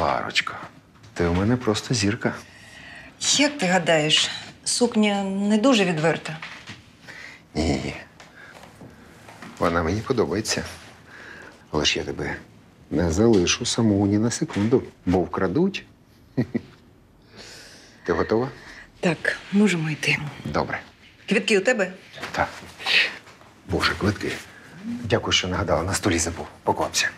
Варочко, ти у мене просто зірка. Як ти гадаєш, сукня не дуже відверта? Ні. Вона мені подобається. Але ж я тебе не залишу саму ні на секунду, бо вкрадуть. Ти готова? Так, можемо йти. Добре. Квітки у тебе? Так. Боже, квитки. Дякую, що нагадала, на столі забув. Поквапся.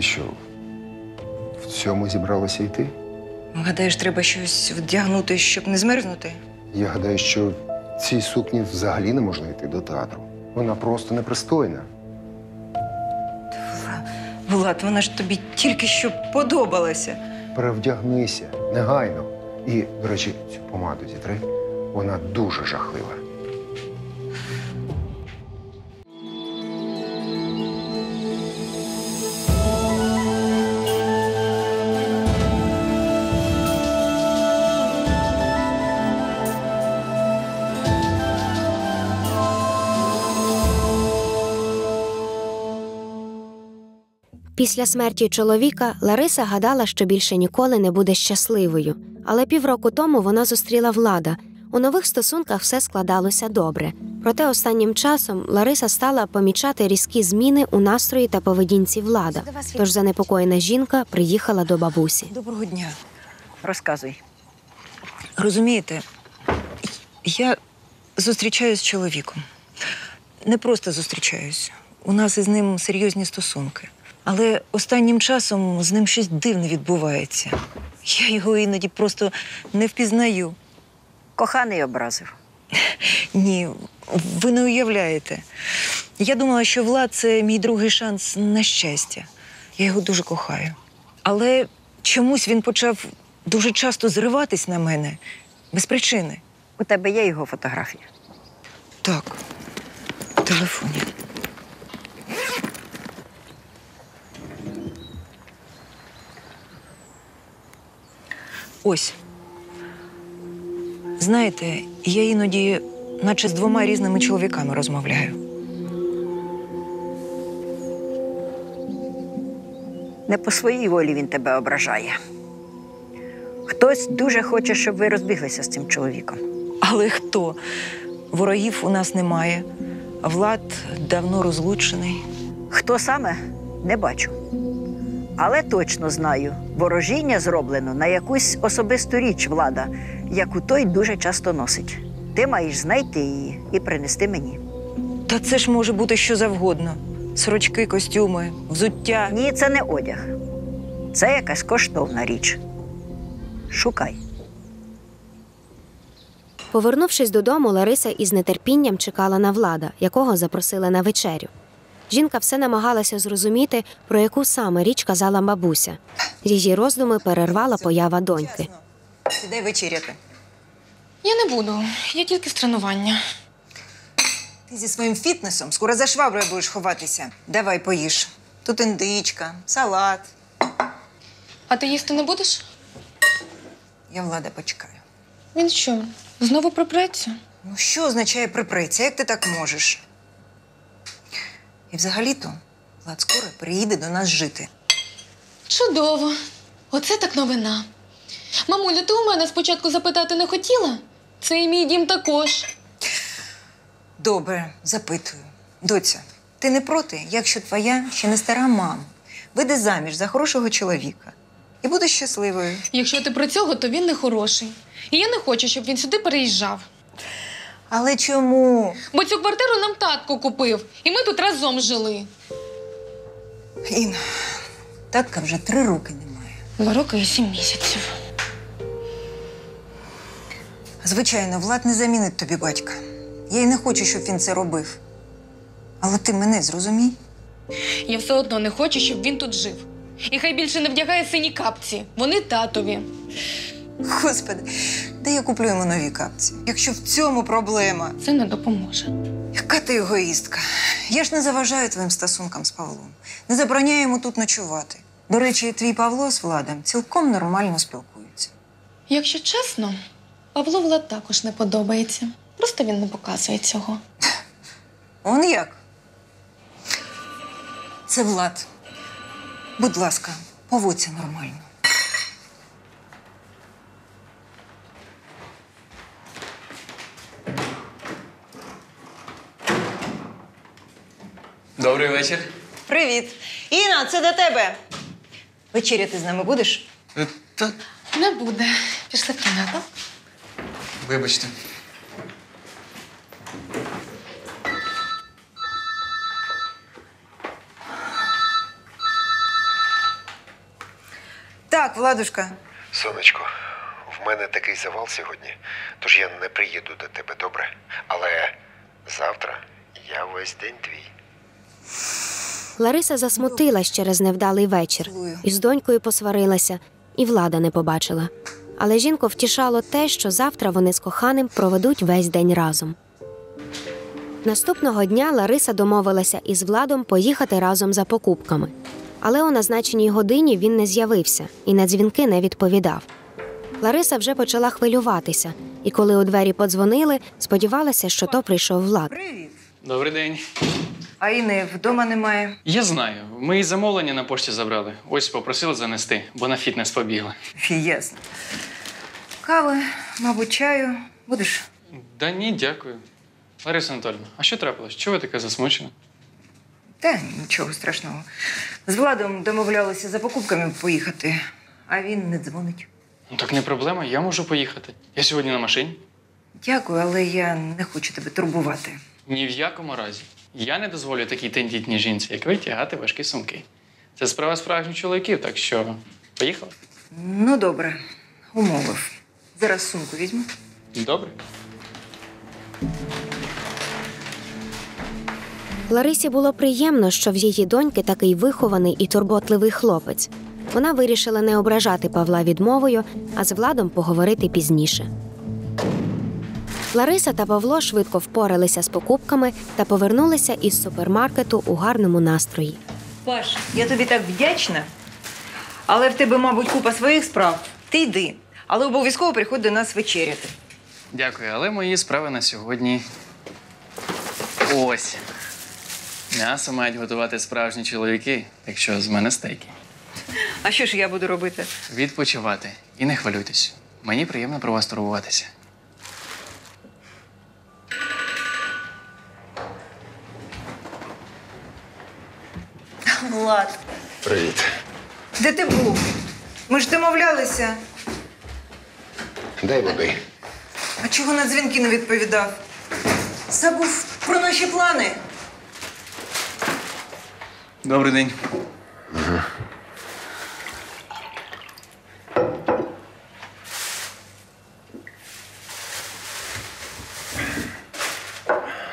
Ти що, в цьому зібралася йти? Гадаєш, треба щось вдягнути, щоб не змерзнути? Я гадаю, що в цій сукні взагалі не можна йти до театру. Вона просто непристойна. Влад, вона ж тобі тільки що подобалася. Перевдягнися негайно. І, до речі, цю помаду зітри. Вона дуже жахлива. Після смерті чоловіка Лариса гадала, що більше ніколи не буде щасливою. Але півроку тому вона зустріла влада. У нових стосунках все складалося добре. Проте останнім часом Лариса стала помічати різкі зміни у настрої та поведінці влада. Тож занепокоєна жінка приїхала до бабусі. Доброго дня. Розказуй. Розумієте, я зустрічаюсь з чоловіком. Не просто зустрічаюсь. У нас із ним серйозні стосунки. Але останнім часом з ним щось дивне відбувається. Я його іноді просто не впізнаю. Коханий образив. Ні, ви не уявляєте. Я думала, що Влад це мій другий шанс на щастя. Я його дуже кохаю. Але чомусь він почав дуже часто зриватись на мене без причини. У тебе є його фотографія. Так, в телефоні. Ось. Знаєте, я іноді, наче з двома різними чоловіками розмовляю. Не по своїй волі він тебе ображає. Хтось дуже хоче, щоб ви розбіглися з цим чоловіком. Але хто? Ворогів у нас немає. Влад давно розлучений. Хто саме не бачу. Але точно знаю, ворожіння зроблено на якусь особисту річ влада, яку той дуже часто носить. Ти маєш знайти її і принести мені. Та це ж може бути що завгодно: сорочки, костюми, взуття. Ні, це не одяг. Це якась коштовна річ. Шукай. Повернувшись додому, Лариса із нетерпінням чекала на влада, якого запросили на вечерю. Жінка все намагалася зрозуміти, про яку саме річ казала бабуся. Її роздуми перервала поява доньки. Сідай вечеряти. Я не буду, я тільки з тренування. Ти зі своїм фітнесом скоро за шваброю будеш ховатися. Давай поїж. Тут індичка, салат. А ти їсти не будеш? Я влада почекаю. Він що, знову припреться? Ну, що означає припреться? Як ти так можеш? І взагалі-то Влад скоро приїде до нас жити. Чудово. Оце так новина. Мамуля, ти у мене спочатку запитати не хотіла? Це і мій дім також. Добре, запитую. Доця, ти не проти, якщо твоя ще не стара мама вийде заміж за хорошого чоловіка і буде щасливою. Якщо ти про цього, то він не хороший. І я не хочу, щоб він сюди переїжджав. Але чому? Бо цю квартиру нам татко купив, і ми тут разом жили. Інна, татка вже три роки немає. Два роки і сім місяців. Звичайно, Влад не замінить тобі батька. Я й не хочу, щоб він це робив. Але ти мене зрозумій. Я все одно не хочу, щоб він тут жив. І хай більше не вдягає сині капці. Вони татові. Господи, де я куплю йому нові капці? Якщо в цьому проблема. Це не допоможе. Яка ти егоїстка? Я ж не заважаю твоїм стосункам з Павлом. Не забороняю йому тут ночувати. До речі, твій Павло з Владом цілком нормально спілкуються. Якщо чесно, Павло Влад також не подобається. Просто він не показує цього. Он як? Це Влад. Будь ласка, поводься нормально. Добрий вечір. Привіт. Іна, це до тебе. Вечеряти з нами будеш? Е, Та Не буде. Пішли в кімнату. вибачте. Так, Владушка. Сонечко, в мене такий завал сьогодні, тож я не приїду до тебе, добре? Але завтра я весь день твій. Лариса засмутилась через невдалий вечір. Із донькою посварилася, і влада не побачила. Але жінку втішало те, що завтра вони з коханим проведуть весь день разом. Наступного дня Лариса домовилася із владом поїхати разом за покупками. Але у назначеній годині він не з'явився і на дзвінки не відповідав. Лариса вже почала хвилюватися, і коли у двері подзвонили, сподівалася, що то прийшов влад. Привіт. Добрий день. А Іни вдома немає. Я знаю. Ми і замовлення на пошті забрали. Ось попросили занести, бо на фітнес побігли. Ясно. Кави, мабуть, чаю. Будеш? Да ні, дякую. Лариса Анатольовна, а що трапилось? Чого ви така засмучена? Та нічого страшного. З Владом домовлялися за покупками поїхати, а він не дзвонить. Ну так не проблема, я можу поїхати. Я сьогодні на машині. Дякую, але я не хочу тебе турбувати. Ні в якому разі. Я не дозволю такій тендітній жінці, як ви, тягати важкі сумки. Це справа справжніх чоловіків, так що поїхали. Ну, добре, умовив. Зараз сумку візьму. Добре. Ларисі було приємно, що в її доньки такий вихований і турботливий хлопець. Вона вирішила не ображати Павла відмовою, а з владом поговорити пізніше. Лариса та Павло швидко впоралися з покупками та повернулися із супермаркету у гарному настрої. Паш, я тобі так вдячна. Але в тебе, мабуть, купа своїх справ. Ти йди. Але обов'язково приходь до нас вечеряти. Дякую, але мої справи на сьогодні. Ось. М'ясо мають готувати справжні чоловіки, якщо з мене стейки. А що ж я буду робити? Відпочивати і не хвилюйтесь. Мені приємно про вас турбуватися. Влад, Привіт. де ти був? Ми ж домовлялися. Дай води. А чого на дзвінки не відповідав? Забув про наші плани. Добрий день.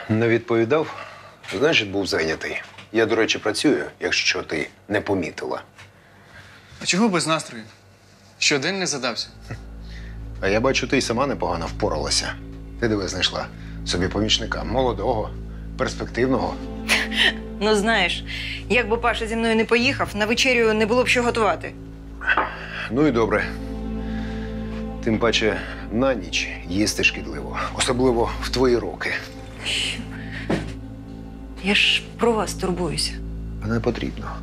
Не відповідав, значить, був зайнятий. Я, до речі, працюю, якщо ти не помітила. А чого без настрою? Щодень не задався. А я бачу, ти й сама непогано впоралася. Ти диви знайшла собі помічника молодого, перспективного. Ну, знаєш, якби Паша зі мною не поїхав, на вечерю не було б що готувати. Ну і добре. Тим паче на ніч їсти шкідливо, особливо в твої роки. Я ж про вас турбуюся. А не потрібно.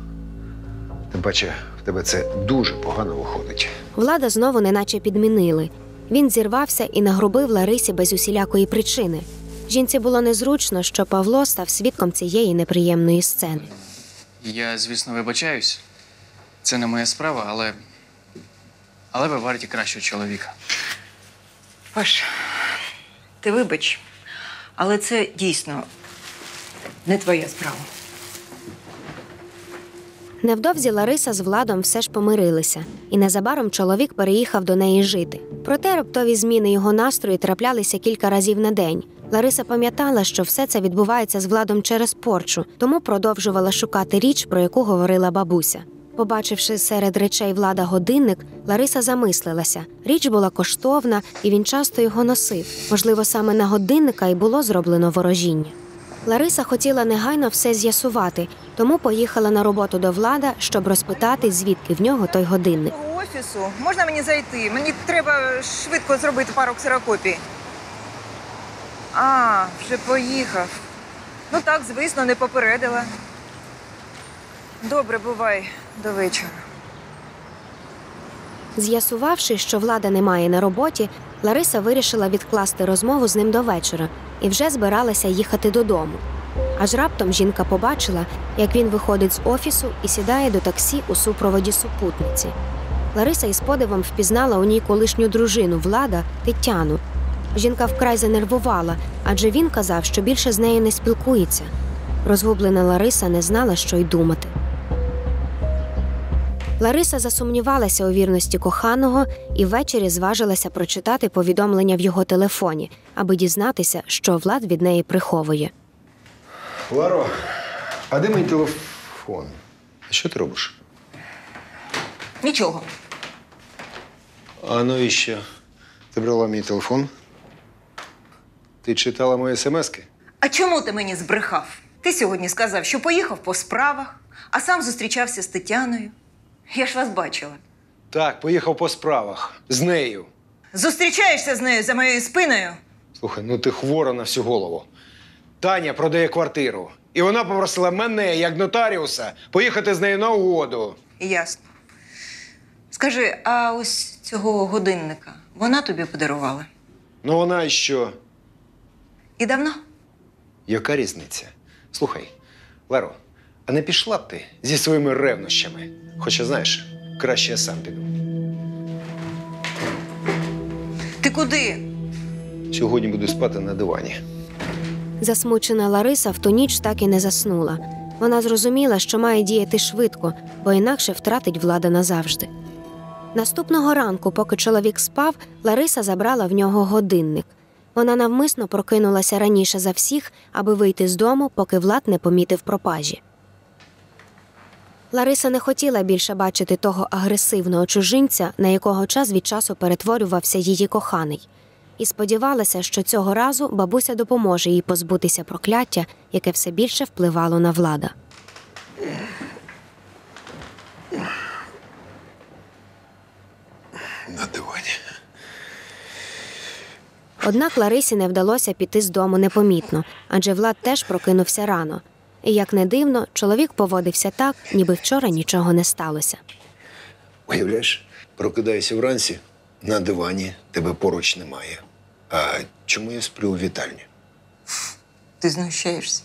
Тим паче, в тебе це дуже погано виходить. Влада знову неначе підмінили. Він зірвався і нагрубив Ларисі без усілякої причини. Жінці було незручно, що Павло став свідком цієї неприємної сцени. Я, звісно, вибачаюсь. Це не моя справа, але. Але ви варті кращого чоловіка. Паш, ти вибач, але це дійсно не твоя справа. Невдовзі Лариса з Владом все ж помирилися, і незабаром чоловік переїхав до неї жити. Проте раптові зміни його настрою траплялися кілька разів на день. Лариса пам'ятала, що все це відбувається з владом через порчу, тому продовжувала шукати річ, про яку говорила бабуся. Побачивши серед речей влада годинник, Лариса замислилася. Річ була коштовна, і він часто його носив. Можливо, саме на годинника і було зроблено ворожіння. Лариса хотіла негайно все з'ясувати, тому поїхала на роботу до влада, щоб розпитати, звідки в нього той годинник. офісу. Можна мені зайти? Мені треба швидко зробити пару ксерокопій. А, вже поїхав. Ну так, звісно, не попередила. Добре, бувай до вечора. З'ясувавши, що влада немає на роботі, Лариса вирішила відкласти розмову з ним до вечора і вже збиралася їхати додому. Аж раптом жінка побачила, як він виходить з офісу і сідає до таксі у супроводі супутниці. Лариса із подивом впізнала у ній колишню дружину влада Тетяну. Жінка вкрай занервувала, адже він казав, що більше з нею не спілкується. Розгублена Лариса не знала, що й думати. Лариса засумнівалася у вірності коханого і ввечері зважилася прочитати повідомлення в його телефоні, аби дізнатися, що Влад від неї приховує. Ларо, а де мій телефон? А що ти робиш? Нічого. А навіщо? Ти брала мій телефон? Ти читала мої смски? А чому ти мені збрехав? Ти сьогодні сказав, що поїхав по справах, а сам зустрічався з Тетяною. Я ж вас бачила. Так, поїхав по справах. З нею. Зустрічаєшся з нею за моєю спиною? Слухай, ну ти хвора на всю голову. Таня продає квартиру. І вона попросила мене, як нотаріуса, поїхати з нею на угоду. Ясно. Скажи, а ось цього годинника вона тобі подарувала? Ну вона і що? І давно? Яка різниця? Слухай, Ларо, а не пішла б ти зі своїми ревнощами? Хоча, знаєш, краще я сам піду. Ти куди? Сьогодні буду спати на дивані. Засмучена Лариса в ту ніч так і не заснула. Вона зрозуміла, що має діяти швидко, бо інакше втратить влада назавжди. Наступного ранку, поки чоловік спав, Лариса забрала в нього годинник. Вона навмисно прокинулася раніше за всіх, аби вийти з дому, поки влад не помітив пропажі. Лариса не хотіла більше бачити того агресивного чужинця, на якого час від часу перетворювався її коханий, і сподівалася, що цього разу бабуся допоможе їй позбутися прокляття, яке все більше впливало на влада. На дивані. Однак Ларисі не вдалося піти з дому непомітно, адже Влад теж прокинувся рано. І як не дивно, чоловік поводився так, ніби вчора нічого не сталося. Уявляєш, прокидаюся вранці, на дивані тебе поруч немає. А чому я сплю у вітальні? Ти знущаєшся.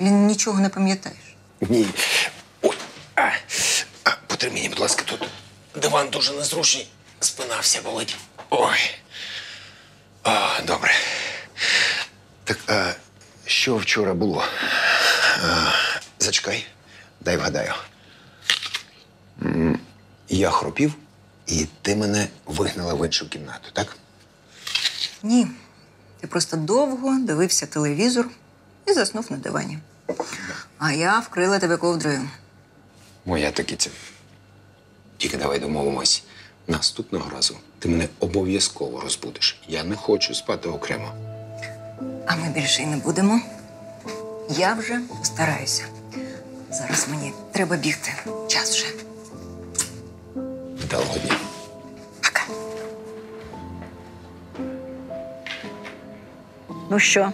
Він нічого не пам'ятаєш. Ні. Ой. А, а, потри мені, будь ласка, тут диван дуже незручний, спина вся болить. Ой. А, добре. Так, а що вчора було? А, зачекай, дай вгадаю. Я хропів, і ти мене вигнала в іншу кімнату, так? Ні. Ти просто довго дивився телевізор і заснув на дивані. А я вкрила тебе ковдрою. Моя такиця. Тільки давай домовимось. Наступного разу ти мене обов'язково розбудиш. Я не хочу спати окремо. А ми більше й не будемо. Я вже стараюся. Зараз мені треба бігти. Час вже. Вдалого дня. Пока. Ну що,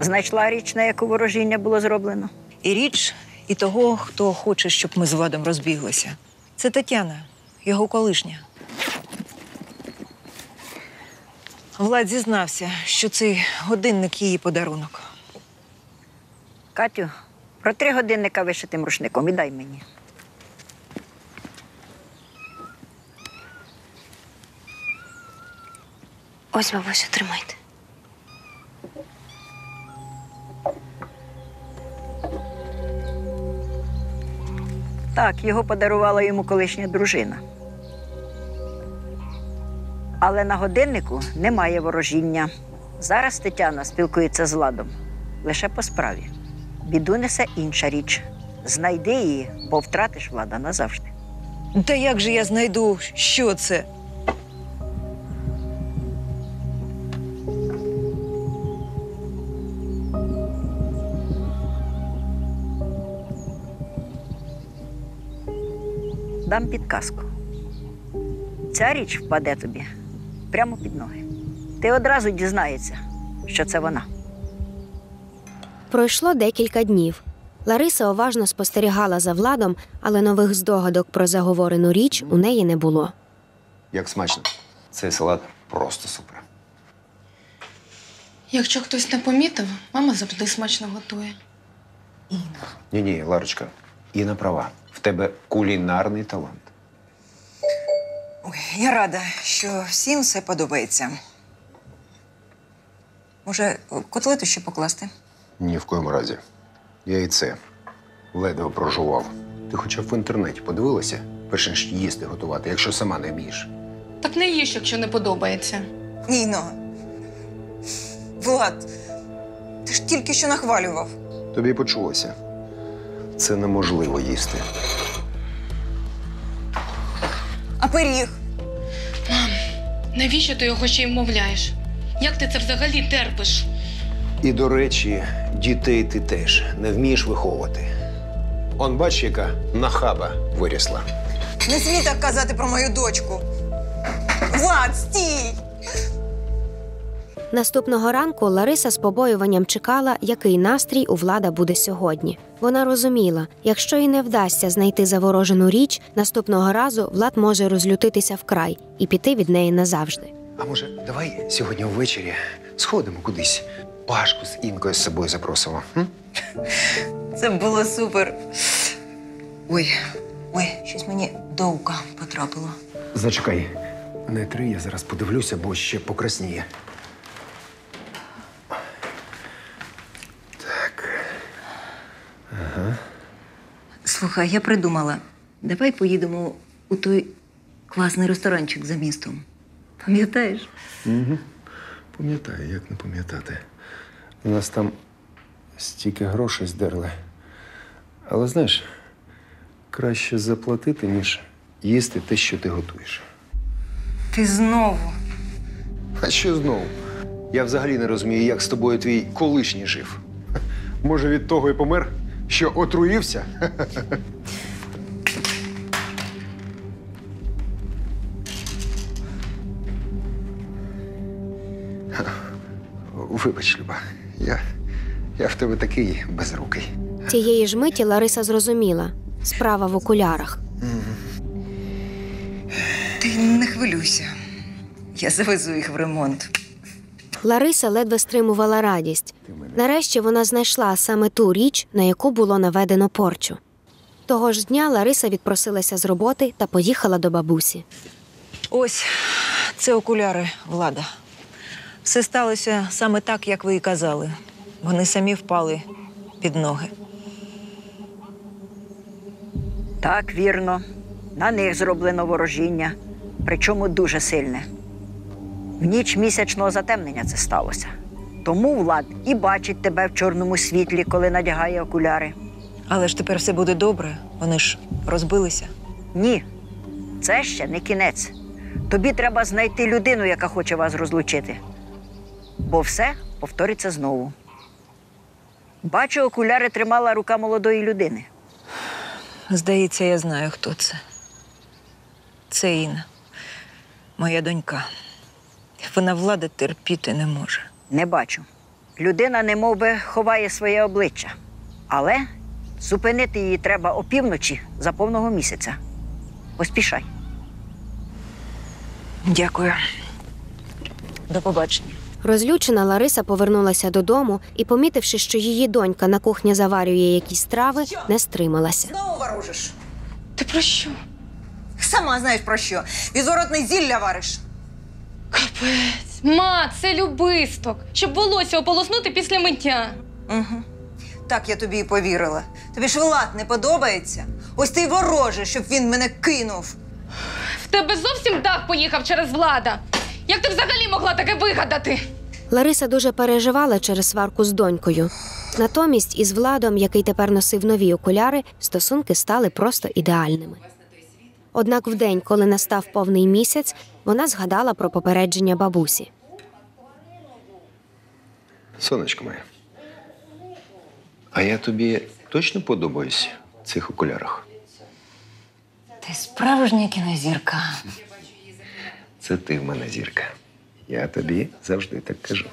знайшла річ, на яку ворожіння було зроблено? І річ, і того, хто хоче, щоб ми з Владом розбіглися. Це Тетяна, його колишня. Влад зізнався, що цей годинник її подарунок. Катю, про три годинника вишитим рушником і дай мені. Ось, бабусю, тримайте. Так, його подарувала йому колишня дружина. Але на годиннику немає ворожіння. Зараз Тетяна спілкується з Владом лише по справі. Біду несе інша річ. Знайди її, бо втратиш влада назавжди. Та як же я знайду, що це? Дам підказку. Ця річ впаде тобі прямо під ноги. Ти одразу дізнаєшся, що це вона. Пройшло декілька днів. Лариса уважно спостерігала за владом, але нових здогадок про заговорену річ у неї не було. Як смачно. Цей салат просто супер. Якщо хтось не помітив, мама завжди смачно готує. Ні, ні, Ларочка, Інна права. В тебе кулінарний талант. Ой, я рада, що всім все подобається. Може, котлету ще покласти? Ні в коєму разі. Я і це ледве прожував. Ти хоча б в інтернеті подивилася, перш ніж їсти готувати, якщо сама не вмієш. Так не їж, якщо не подобається. Ніно. Влад, ти ж тільки що нахвалював. Тобі почулося. Це неможливо їсти. А пиріг? Навіщо ти його ще й вмовляєш? Як ти це взагалі терпиш? І, до речі, дітей ти теж не вмієш виховувати. Он бач, яка нахаба вирісла. Не смій так казати про мою дочку. Влад, стій! Наступного ранку Лариса з побоюванням чекала, який настрій у влада буде сьогодні. Вона розуміла, якщо їй не вдасться знайти заворожену річ, наступного разу влад може розлютитися вкрай і піти від неї назавжди. А може, давай сьогодні ввечері сходимо кудись. Пашку з Інкою з собою запросимо. М? Це було супер. Ой, ой, щось мені до ока потрапило. Зачекай, не три, я зараз подивлюся, бо ще покрасніє. Так. Слухай, я придумала. Давай поїдемо у той класний ресторанчик за містом. Пам'ятаєш? Пам'ятаю, як не пам'ятати. У нас там стільки грошей здерли. Але знаєш, краще заплатити, ніж їсти те, що ти готуєш. Ти знову. А що знову? Я взагалі не розумію, як з тобою твій колишній жив. Може, від того і помер, що отруївся? Вибач, Люба, я, я в тебе такий безрукий. Тієї ж миті Лариса зрозуміла справа в окулярах. Ти не хвилюйся. Я завезу їх в ремонт. Лариса ледве стримувала радість. Нарешті вона знайшла саме ту річ, на яку було наведено порчу. Того ж дня Лариса відпросилася з роботи та поїхала до бабусі. Ось це окуляри, влада. Все сталося саме так, як ви і казали. Вони самі впали під ноги. Так, вірно. На них зроблено ворожіння, причому дуже сильне. В ніч місячного затемнення це сталося. Тому Влад і бачить тебе в чорному світлі, коли надягає окуляри. Але ж тепер все буде добре. Вони ж розбилися. Ні, це ще не кінець. Тобі треба знайти людину, яка хоче вас розлучити. Бо все повториться знову. Бачу, окуляри тримала рука молодої людини. Здається, я знаю, хто це. Це Інна, моя донька. Вона влада терпіти не може. Не бачу. Людина немов би ховає своє обличчя. Але зупинити її треба опівночі за повного місяця. Поспішай. Дякую. До побачення. Розлючена Лариса повернулася додому і, помітивши, що її донька на кухні заварює якісь страви, не стрималася. Знову ворожиш. Ти про що? Сама знаєш про що. Відворотне зілля вариш. Капець. Ма, це любисток, щоб волосся ополоснути після миття. Угу. Так я тобі і повірила. Тобі ж Влад не подобається. Ось ти й ворожиш, щоб він мене кинув. В тебе зовсім дах поїхав через влада. Як ти взагалі могла таке вигадати? Лариса дуже переживала через сварку з донькою. Натомість із Владом, який тепер носив нові окуляри, стосунки стали просто ідеальними. Однак вдень, коли настав повний місяць, вона згадала про попередження бабусі. Сонечко моє. А я тобі точно подобаюсь в цих окулярах? Ти справжня кінозірка. Це ти в мене зірка. Я тобі завжди так кажу.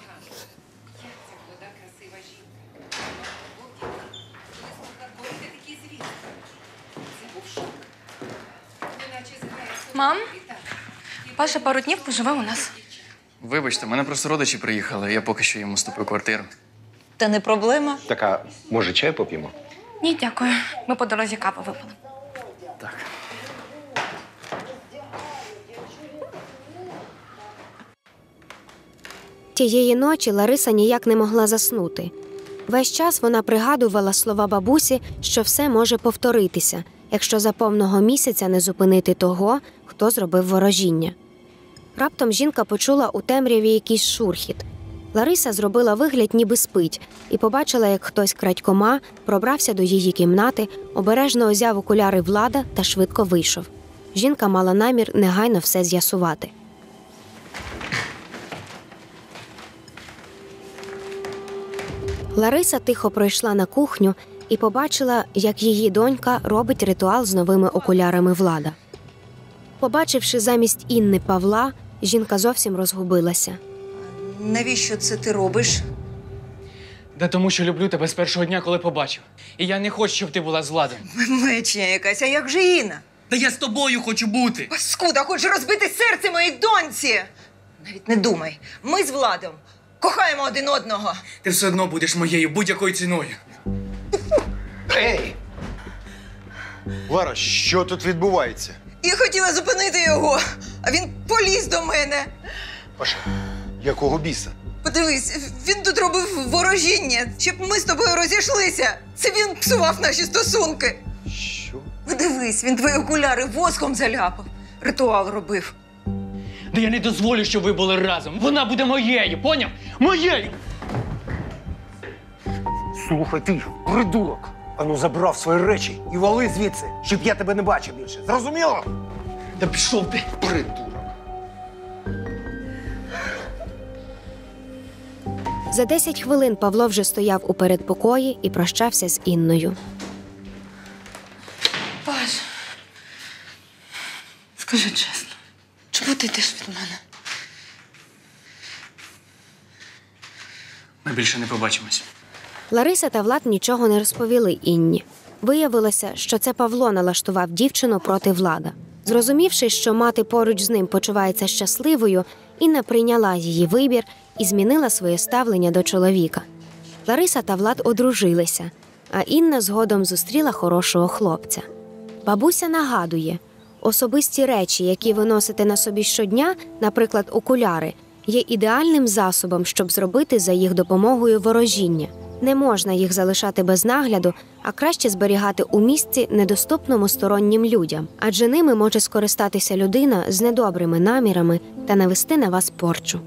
Мам, Паша пару днів поживе у нас. Вибачте, мене просто родичі приїхали, я поки що їм уступив квартиру. Та не проблема. Так, а може чай поп'ємо? Ні, дякую. Ми по дорозі каву випили. Так. Тієї ночі Лариса ніяк не могла заснути. Весь час вона пригадувала слова бабусі, що все може повторитися, якщо за повного місяця не зупинити того, хто зробив ворожіння. Раптом жінка почула у темряві якийсь шурхіт. Лариса зробила вигляд, ніби спить, і побачила, як хтось крадькома пробрався до її кімнати, обережно узяв окуляри влада та швидко вийшов. Жінка мала намір негайно все з'ясувати. Лариса тихо пройшла на кухню і побачила, як її донька робить ритуал з новими окулярами влада. Побачивши замість Інни Павла, жінка зовсім розгубилася. Навіщо це ти робиш? Да тому, що люблю тебе з першого дня, коли побачив. І я не хочу, щоб ти була з владом. Мечня якась, а як же Інна? Та я з тобою хочу бути. Паскуда, хочеш розбити серце моїй доньці. Навіть не думай. Ми з Владом кохаємо один одного. Ти все одно будеш моєю будь-якою ціною. Ей! Лара, що тут відбувається? Я хотіла зупинити його, а він поліз до мене. Паша, якого біса? Подивись, він тут робив ворожіння, щоб ми з тобою розійшлися. Це він псував наші стосунки. Що? Подивись, він твої окуляри воском заляпав. Ритуал робив. Да я не дозволю, щоб ви були разом. Вона буде моєю, поняв? Моєю! Слухай ти, придурок. Ану забрав свої речі і вали звідси, щоб я тебе не бачив більше. Зрозуміло? Та пішов ти. Придурок. За 10 хвилин Павло вже стояв у передпокої і прощався з Інною. Паш, скажи чесно, чому ти йдеш від мене? Ми більше не побачимось. Лариса та Влад нічого не розповіли Інні. Виявилося, що це Павло налаштував дівчину проти влада. Зрозумівши, що мати поруч з ним почувається щасливою, Інна прийняла її вибір і змінила своє ставлення до чоловіка. Лариса та Влад одружилися, а Інна згодом зустріла хорошого хлопця. Бабуся нагадує: особисті речі, які ви носите на собі щодня, наприклад, окуляри, є ідеальним засобом, щоб зробити за їх допомогою ворожіння. Не можна їх залишати без нагляду, а краще зберігати у місці, недоступному стороннім людям, адже ними може скористатися людина з недобрими намірами та навести на вас порчу.